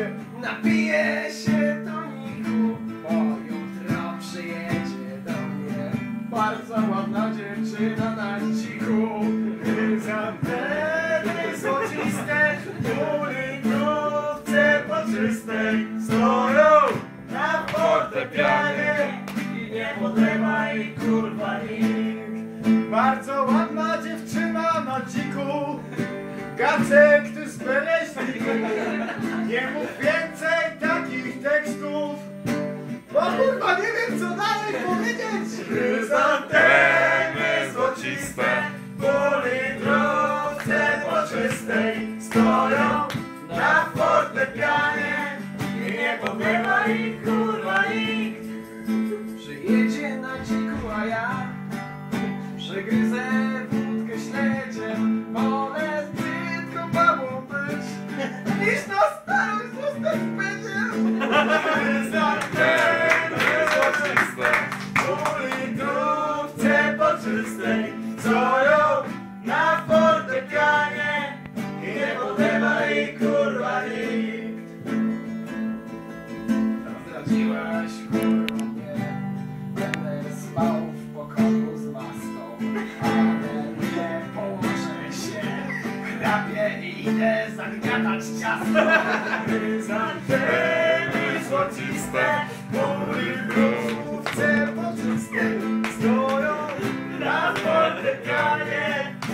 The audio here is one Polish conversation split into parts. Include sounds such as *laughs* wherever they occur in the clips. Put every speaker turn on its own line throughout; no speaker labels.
się, napije się toniku, bo jutro przyjedzie do mnie bardzo ładna dziewczyna na cichu. Chryzantemy złociste, ulitrowce poczystej stoją na fortepianie i nie podlewa kurwa nikt. Bardzo ładna dziewczyna na dziku, Gacek, ty zbereźnik, nie mów więcej takich tekstów, bo kurwa nie wiem co dalej powiedzieć. Chryzantemy złociste, polidrowce poczystej stoją na fortepianie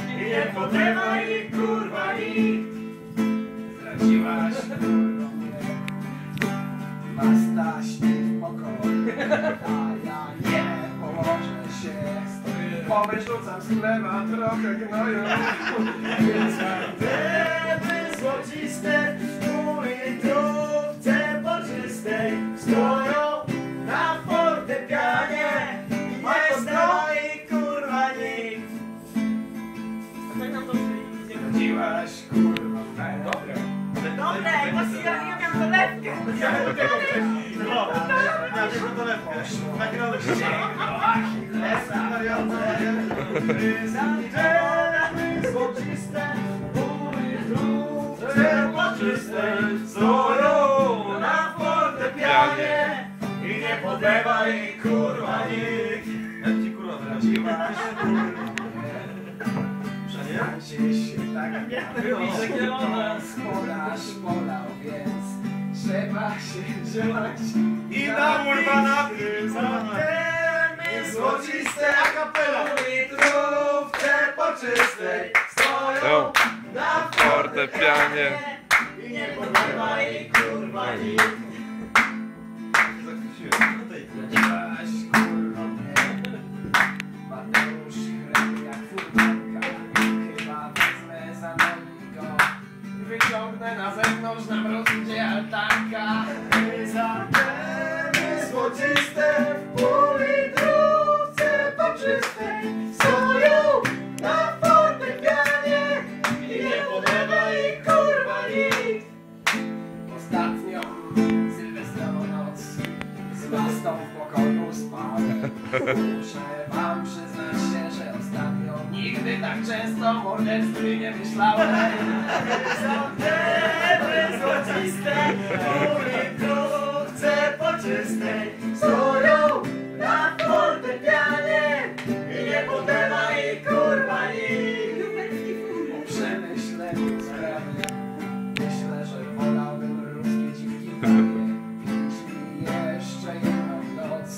i nie podlewa ich kurwa nikt. Zdradziłaś kurwa Masta śpi w pokoju, a ja nie położę się. Bo wyrzucam z chleba trochę gnoju. Złociste,
Nagrody się.
Chryzantemy złociste, ulitrówce poczystej stoją na fortepianie i nie podlewa ich kurwa nikt.
Jak ci kurwa
się tak
Zielona.
Gospodarz polał, więc trzeba się działać
I na Urbana
Chryzantemy złociste akapela. Litrówce poczystej stoją na
fortepianie.
I nie podlewa ich kurwa nikt Zdradziłaś kurwa Wyciągnę na zewnątrz na mrozie altanka. Chryzantemy złociste tak często o morderstwie nie myślałem. Chryzantemy złociste, ulitrówce poczystej stoją na fortepianie i nie podlewa ich kurwa nikt. Po przemyśleniu sprawy Myślę, że wolałbym ruskie dziwki Jeśli jeszcze jedną noc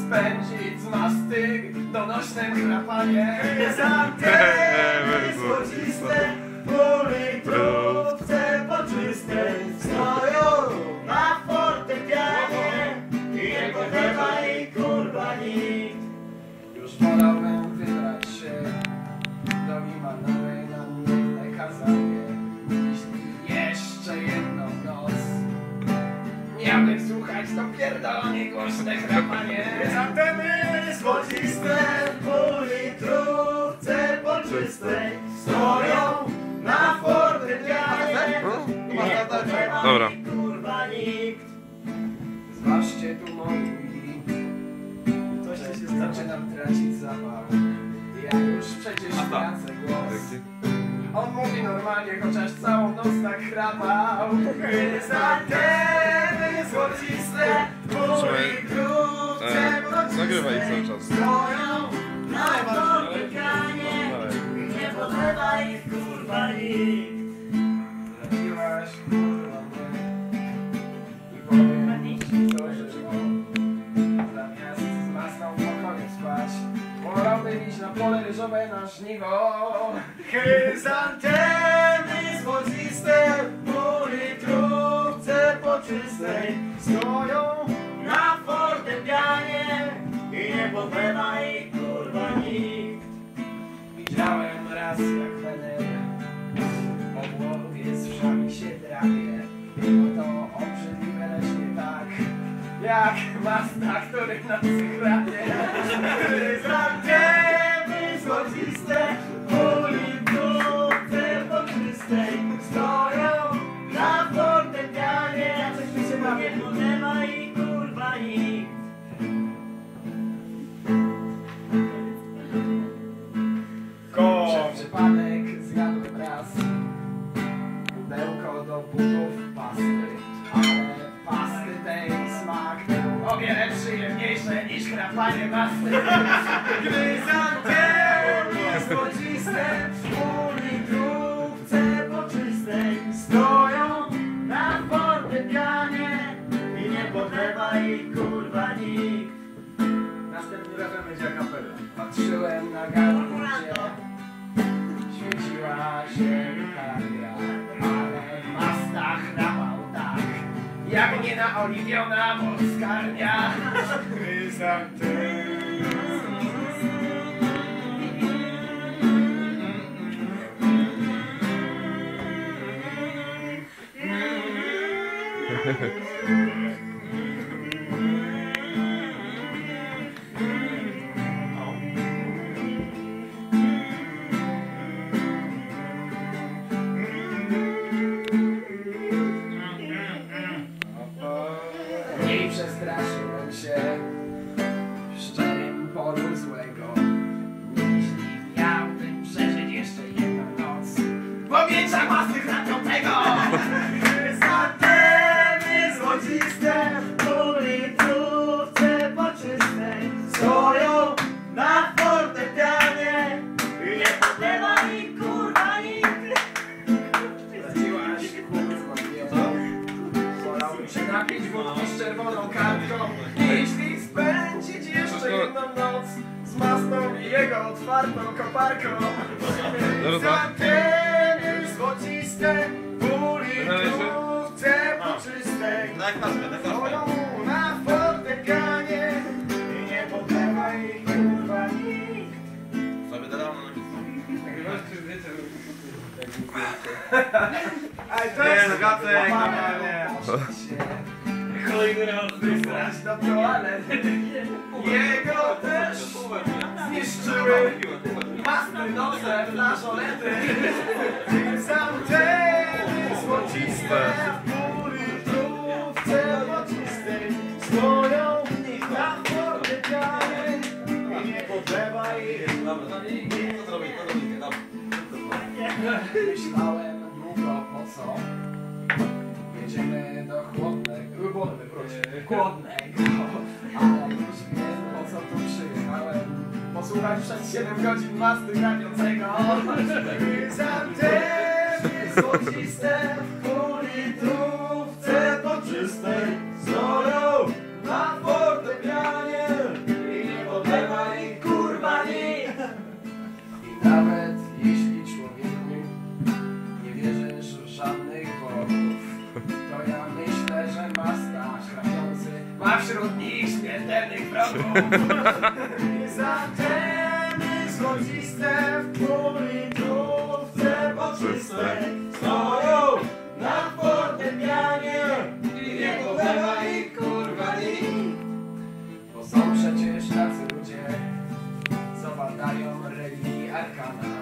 Spędzić z mastyk donośnym chrapanie Chryzantemy Już wolałbym wybrać się do Limanowej na miłe kazanie Jeśli jeszcze jedną noc. Miałbym słuchać to pierdolone głośne chrapanie. Chryzantemy złociste w politrówce poczystej Stoją na fortepianie.
Dobra.
On mówi normalnie, chociaż całą noc tak chrapał. Chryzantemy złociste
Słuchaj,
Mój grób
e, nagrywaj cały czas.
Stoją
Na fortepianie. Nie podlewa ich kurwa nikt
Zabiłaś kurwa mnie. I powiem ci to, że było. Zamiast z maską w pokoju spać Wolałbym iść na pole ryżowe na żniwo Chryzantemy złociste W trubce poczystej Stoją
Na fortepianie I nie podlewa ich kurwa nikt.
Widziałem raz jak Wener Po głowie z wszami się drapie. No to obrzydliwe, lecz nie tak Jak masta, który na chrapie niż chrapanie masy Gryzantemy złociste w litrówce poczystej Stoją
Na fortepianie. I nie podlewa ich kurwa nikt.
Następnym razem będzie akapella.
Patrzyłem na gdzie świeciła się kardia, ale masta chrapał tak, jak nie naoliwiona moskarnia. I koparką złociste litrówce poczystej
Daj paskę, daj paskę.
Stoją na fortepianie I nie podlewa ich kurwa nikt.
Sobie dodam
Ej, to
Nie,
jest-
no Gacek,
Mama,
normalnie.
Kolejny raz wysrać do toalety. Jego też zniszczyły Masty noce, flaszolety Chryzantemy złociste W litrówce poczystej Stoją na fortepianie I nie podlewa ich.
Dobra, to zrobię, to zrobię, dobra.
Myślałem długo po co? Jedziemy do chłodnego Chłodny, proszę Chłodnego Posłuchać przez 7 godzin masty grabiącego Chryzantemy złociste W litrówce poczystej Stoją na fortepianie. I nie kurwa i nawet jeśli człowieku nie wierzysz w żadnych to ja myślę, że masta chrapiący ma wśród nich śmiertelnych wrogów. *laughs* Złociste w politrówce poczystej stoją na fortepianie. I nie podlewa ich kurwa. Bo są przecież tacy ludzie, co badają religii arkana.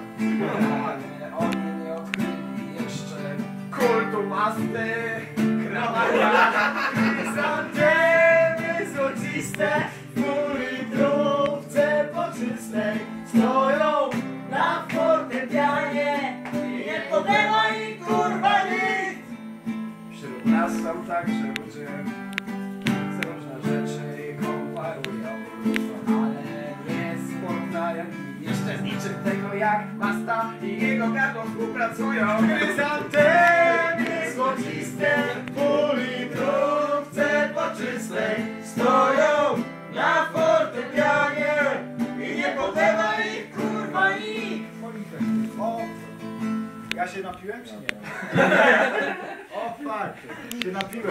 Ale oni nie odkryli jeszcze kultu masty Kramania Chryzantemy złociste w litrówce poczystej
współpracują Chryzantemy złociste w politrówce poczystej Stoją na fortepianie i nie podewa ich kurwa nikt
O, ja się napiłem czy nie? *laughs* O fuck, się napiłem.